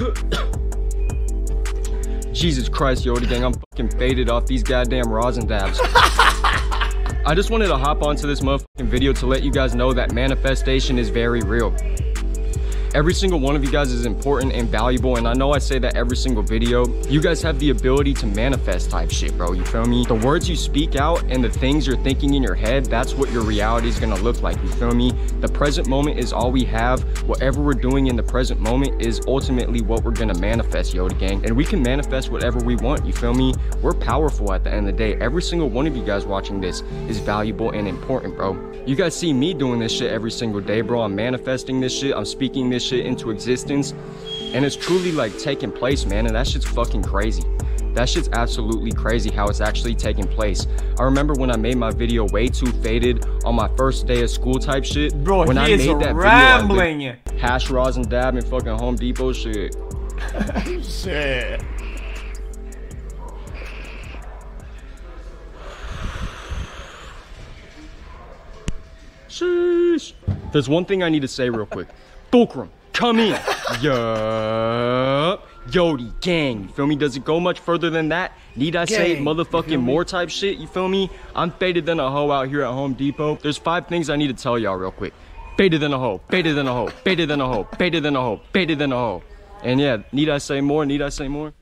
Jesus Christ, Yoda gang, I'm fucking faded off these goddamn rosin dabs. I just wanted to hop onto this motherfucking video to let you guys know that manifestation is very real. Every single one of you guys is important and valuable, and I know I say that every single video. You guys have the ability to manifest type shit, bro. You feel me? The words you speak out and the things you're thinking in your head, that's what your reality is gonna look like. You feel me? The present moment is all we have. Whatever we're doing in the present moment is ultimately what we're gonna manifest, Yoda gang. And we can manifest whatever we want. You feel me? We're powerful at the end of the day. Every single one of you guys watching this is valuable and important, bro. You guys see me doing this shit every single day, bro. I'm manifesting this shit. I'm speaking this shit into existence. And it's truly like taking place, man. And that shit's fucking crazy. That shit's absolutely crazy how it's actually taking place. I remember when I made my video way too faded on my first day of school type shit. Bro, when he I is made that rambling. video, I did hash rosin dab and fucking Home Depot shit. Shit. Sheesh. There's one thing I need to say real quick. Fulcrum, come in. Yup. Yodi gang, you feel me? Does it go much further than that? Need I say Gang, feel motherfucking more type shit? You feel me? I'm faded than a hoe out here at Home Depot. There's five things I need to tell y'all real quick. Faded than a hoe, faded than a hoe, faded than a hoe, faded than a hoe, faded than a hoe. And yeah, need I say more? Need I say more?